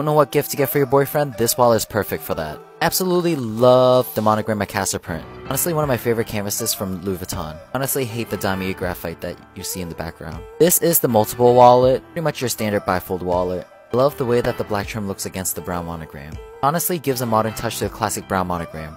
Don't know what gift to get for your boyfriend? This wallet is perfect for that. Absolutely love the monogram Macassar print. Honestly, one of my favorite canvases from Louis Vuitton. Honestly, hate the Damier Graphite that you see in the background. This is the multiple wallet, pretty much your standard bifold wallet. Love the way that the black trim looks against the brown monogram. Honestly gives a modern touch to a classic brown monogram.